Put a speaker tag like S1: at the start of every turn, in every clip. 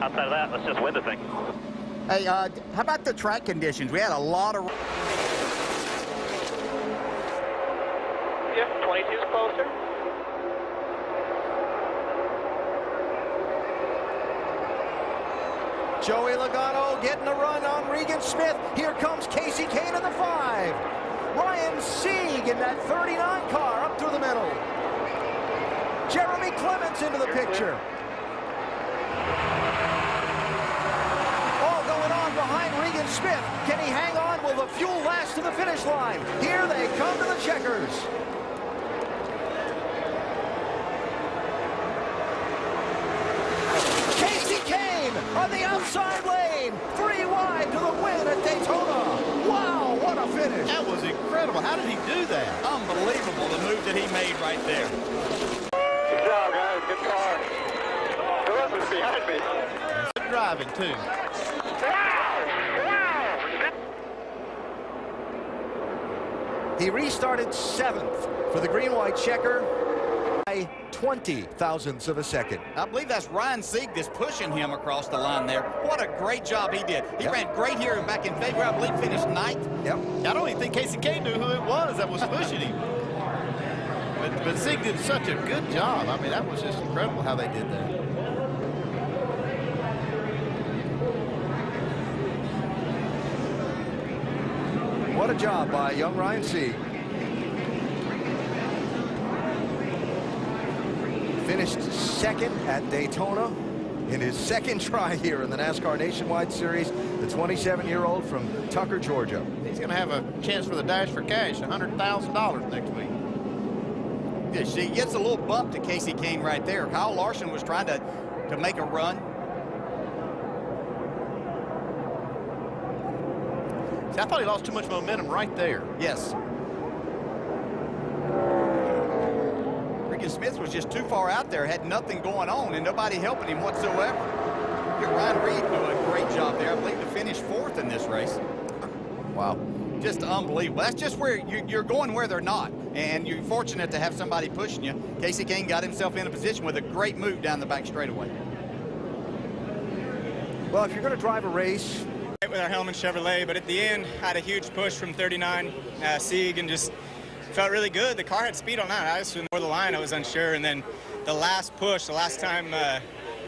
S1: Outside of that, let's just win the thing.
S2: Hey, uh, how about the track conditions? We had a lot of...
S1: Yeah, 22's closer.
S3: Joey Logano getting a run on Regan Smith. Here comes Kasey Kahne in the five. Ryan Sieg in that 39 car up through the middle. Jeremy Clements into the picture. All going on behind Regan Smith. Can he hang on? Will the fuel last to the finish line? Here they come to the checkers. Kasey Kahne on the outside lane. Three wide to the win at Daytona. Wow, what a finish.
S4: That was incredible. How did he do that?
S5: Unbelievable, the move that he made right there.
S1: Good job, guys. Good car. Who else is behind me?
S4: Good driving, too.
S3: He restarted seventh for the green-white checker by 20 thousandths of a second.
S5: I believe that's Ryan Sieg that's pushing him across the line there. What a great job he did. He
S3: Yep.
S5: ran great here and back in February. I believe finished ninth.
S3: Yep.
S4: I don't even think Kasey Kahne knew who it was that was pushing him. But, but Zig did such a good job. I mean, that was just incredible how they did that.
S3: What a job by young Ryan Sieg. Finished second at Daytona in his second try here in the NASCAR Nationwide Series. The 27-year-old from Tucker, Georgia.
S4: He's going to have a chance for the Dash for Cash, $100,000 next week.
S5: Yeah, she gets a little bump to Kasey Kahne right there. Kyle Larson was trying to, to make a run.
S4: I thought he lost too much momentum right there.
S5: Yes. Regan Smith was just too far out there, had nothing going on, and nobody helping him whatsoever. Here, Ryan Reed doing a great job there. I believe to finish fourth in this race.
S3: Wow.
S5: Just unbelievable. That's just where you, you're going where they're not. And you're fortunate to have somebody pushing you. Kasey Kahne got himself in a position with a great move down the back straightaway.
S3: Well, if you're going to drive a race,
S6: with our Hellmann Chevrolet, but at the end, had a huge push from 39 uh, Sieg and just felt really good. The car had speed on that. I was more the line, I was unsure, and then the last push, the last time uh,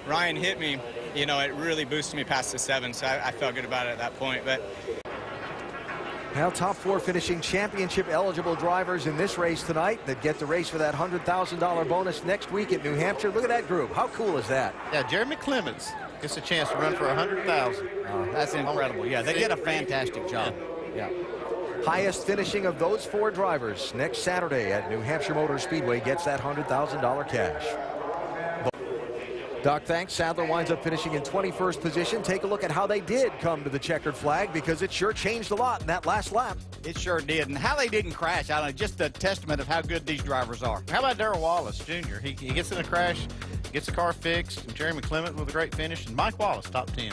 S6: Ryan hit me, you know, it really boosted me past the seven, so I, I felt good about it at that point. But
S3: Now, top four finishing championship eligible drivers in this race tonight that get the race for that $100,000 bonus next week at New Hampshire. Look at that group. How cool is that?
S4: Yeah, Jeremy Clements gets a chance to run for 100000 uh,
S5: That's incredible. Yeah, they did a fantastic job. Yeah.
S3: Highest finishing of those four drivers next Saturday at New Hampshire Motor Speedway gets that $100,000 cash. Doc, thanks. Sadler winds up finishing in 21st position. Take a look at how they did come to the checkered flag because it sure changed a lot in that last lap.
S5: It sure did. And how they didn't crash, I don't know, just a testament of how good these drivers are.
S4: How about Darrell Wallace Jr.? He, he gets in a crash, gets the car fixed. And Jeremy Clement with a great finish. And Mike Wallace, top 10.